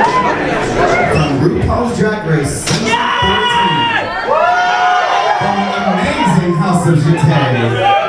From RuPaul's Drag Race 14. From amazing House of Jete.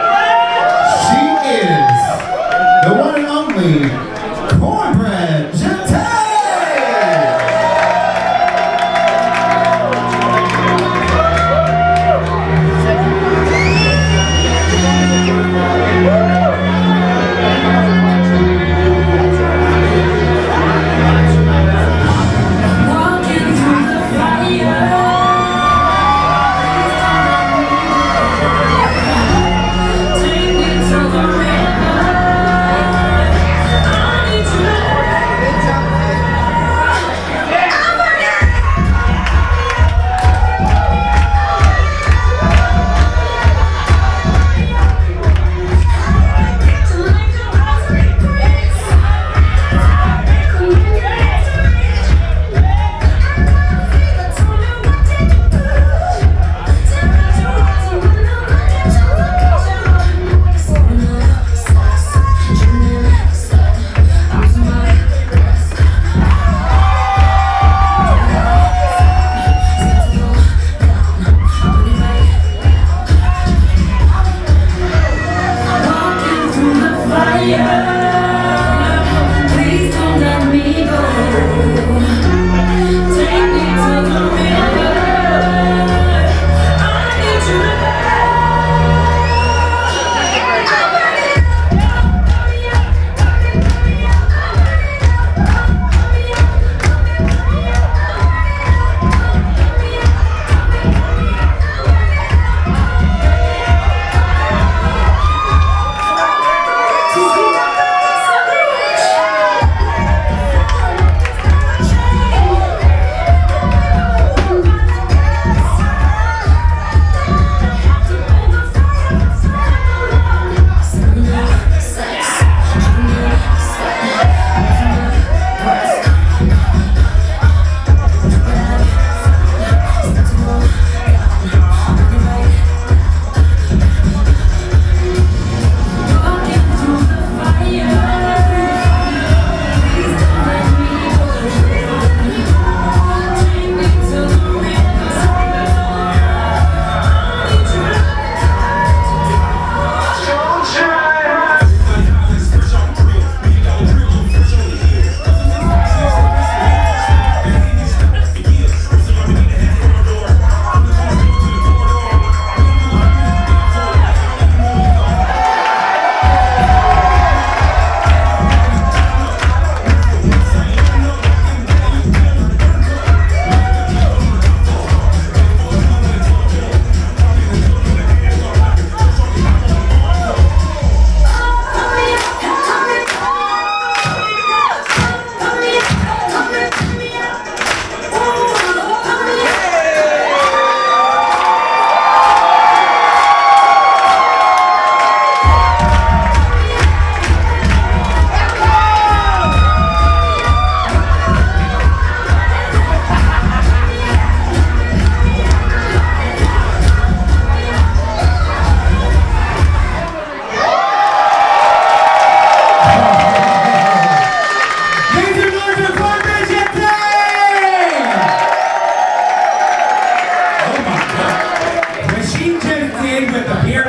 with the beer